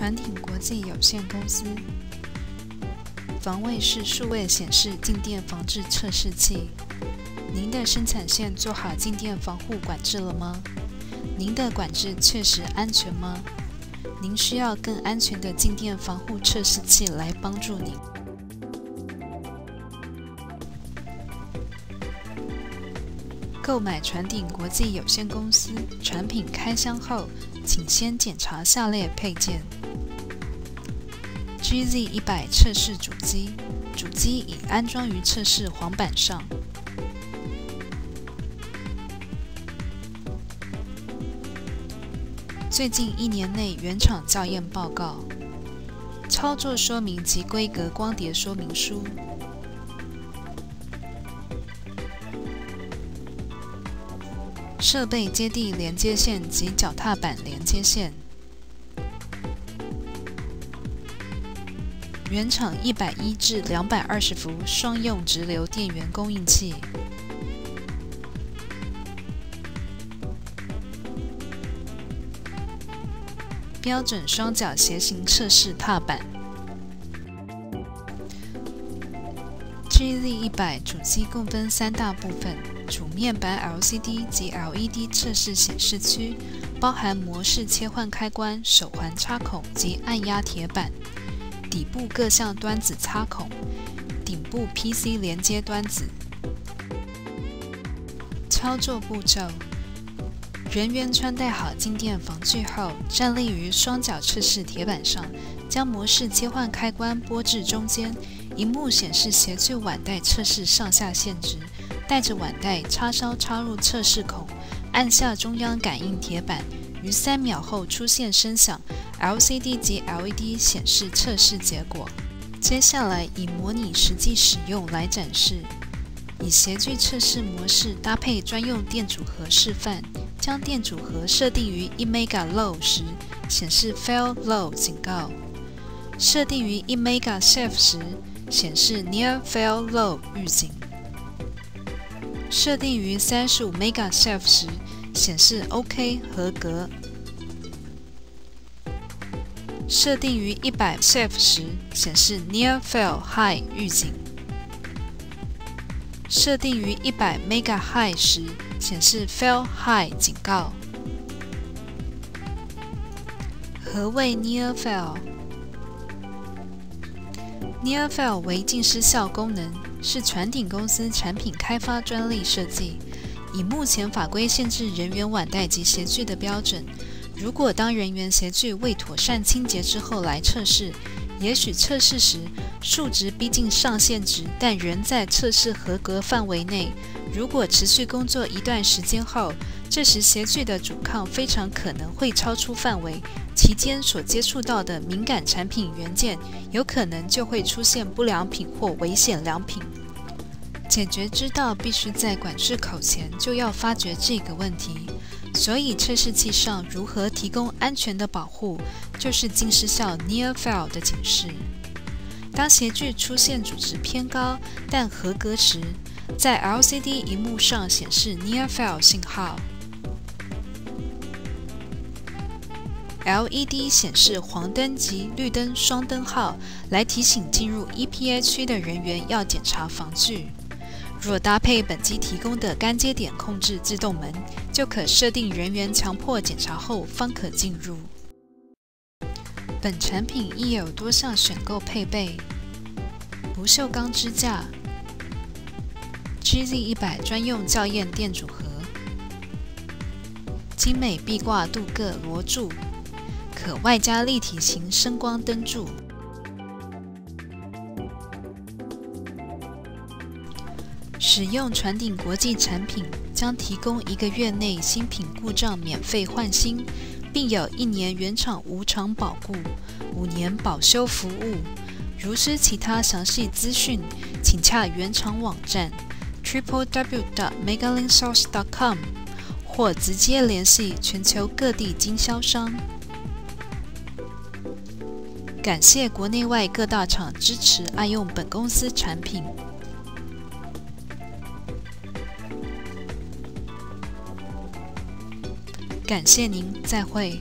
船艇国际有限公司，防卫式数位显示静电防治测试器。您的生产线做好静电防护管制了吗？您的管制确实安全吗？您需要更安全的静电防护测试器来帮助您。购买传鼎国际有限公司产品开箱后，请先检查下列配件：GZ100 测试主机，主机已安装于测试黄板上。最近一年内原厂校验报告、操作说明及规格光碟说明书。设备接地连接线及脚踏板连接线，原厂一百一至两百二十伏双用直流电源供应器，标准双脚斜行测试踏板。GZ 一百主机共分三大部分。主面板 LCD 及 LED 测试显示区，包含模式切换开关、手环插孔及按压铁板；底部各项端子插孔；顶部 PC 连接端子。操作步骤：人员穿戴好静电防具后，站立于双脚测试铁板上，将模式切换开关拨至中间，荧幕显示斜距碗带测试上下限值。带着碗带插销插入测试孔，按下中央感应铁板，于三秒后出现声响，LCD 及 LED 显示测试结果。接下来以模拟实际使用来展示，以斜距测试模式搭配专用电阻盒示范，将电阻盒设定于一 mega low 时，显示 fail low 警告；设定于一 mega safe 时，显示 near fail low 预警。设定于三十五 mega safe 时，显示 OK 合格；设定于一百 safe 时，显示 Near fail high 预警；设定于一百 mega high 时，显示 Fail high 警告。何谓 Near fail？Near fail 为近失效功能。是传鼎公司产品开发专利设计。以目前法规限制人员碗带及鞋具的标准，如果当人员鞋具未妥善清洁之后来测试，也许测试时数值逼近上限值，但仍在测试合格范围内。如果持续工作一段时间后，这时鞋具的阻抗非常可能会超出范围，期间所接触到的敏感产品元件有可能就会出现不良品或危险良品。解决之道必须在管制口前就要发觉这个问题，所以测试器上如何提供安全的保护，就是近失效 （near fail） 的警示。当鞋具出现阻值偏高但合格时，在 LCD 荧幕上显示 near fail 信号。LED 显示黄灯及绿灯双灯号，来提醒进入 EPA 区的人员要检查防具。若搭配本机提供的干接点控制自动门，就可设定人员强迫检查后方可进入。本产品亦有多项选购配备：不锈钢支架、GZ100 专用校验电阻盒、精美壁挂镀铬螺柱。可外加立体型声光灯柱。使用传鼎国际产品，将提供一个月内新品故障免费换新，并有一年原厂无偿保固、五年保修服务。如需其他详细资讯，请洽原厂网站 triple w dot megalinsource dot com，或直接联系全球各地经销商。感谢国内外各大厂支持爱用本公司产品。感谢您，再会。